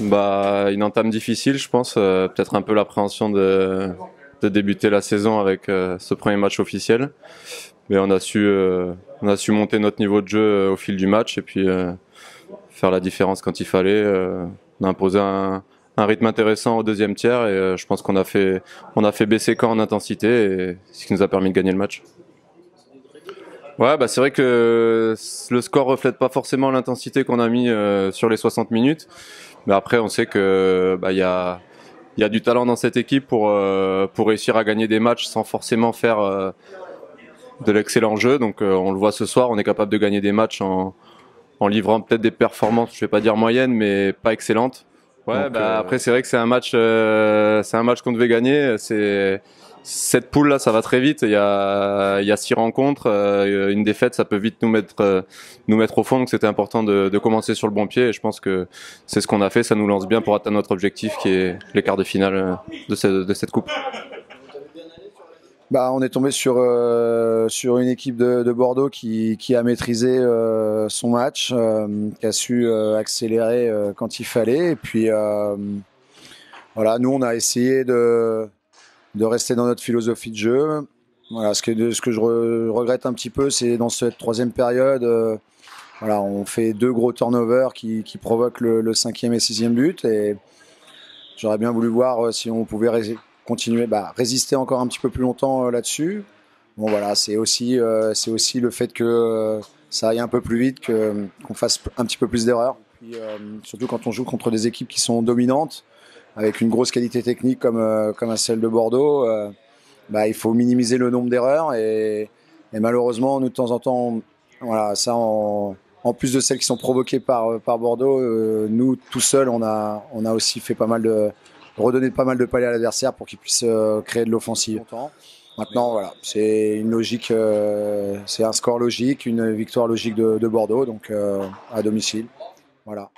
Bah, une entame difficile, je pense. Euh, peut-être un peu l'appréhension de, débuter la saison avec euh, ce premier match officiel. Mais on a su, euh, on a su monter notre niveau de jeu au fil du match et puis faire la différence quand il fallait. on a imposé un, un, rythme intéressant au deuxième tiers et je pense qu'on a fait, on a fait baisser quand en intensité et ce qui nous a permis de gagner le match. Ouais, bah c'est vrai que le score reflète pas forcément l'intensité qu'on a mis sur les 60 minutes. Mais après, on sait que bah, y a il y a du talent dans cette équipe pour euh, pour réussir à gagner des matchs sans forcément faire euh, de l'excellent jeu. Donc euh, on le voit ce soir, on est capable de gagner des matchs en en livrant peut-être des performances, je vais pas dire moyennes, mais pas excellentes. Ouais, bah, après c'est vrai que c'est un match, c'est un match qu'on devait gagner. C'est cette poule là, ça va très vite. Il y a, six rencontres, euh, une défaite, ça peut vite nous mettre, euh, nous mettre au fond. Donc c'était important de, commencer sur le bon pied. Et je pense que c'est ce qu'on a fait. Ça nous lance bien pour atteindre notre objectif, qui est les quarts de finale euh, de cette, coupe. Bah, on est tombé sur sur une équipe de, de Bordeaux qui, qui, a maîtrisé son match, qui a su accélérer quand il fallait. Et puis voilà, nous on a essayé de de rester dans notre philosophie de jeu. Voilà, ce que, ce que je regrette un petit peu, c'est dans cette troisième période, euh, voilà, on fait deux gros turnovers qui, provoquent le, cinquième et sixième but. Et j'aurais bien voulu voir euh, si on pouvait continuer, bah, résister encore un petit peu plus longtemps euh, là-dessus. Bon voilà, c'est aussi, c'est aussi le fait que ça aille un peu plus vite, qu'on fasse un petit peu plus d'erreurs. surtout quand on joue contre des équipes qui sont dominantes avec une grosse qualité technique comme, euh, comme celle de Bordeaux, euh, bah, il faut minimiser le nombre d'erreurs et, malheureusement, nous de temps en temps, voilà, ça en, en, plus de celles qui sont provoquées par, par Bordeaux, euh, nous tout seuls, on a, on a aussi fait pas mal de redonner pas mal de palais à l'adversaire pour qu'il puisse créer de l'offensive. Maintenant, voilà, c'est une logique, c'est un score logique, une victoire logique de, de Bordeaux, donc à domicile. Voilà.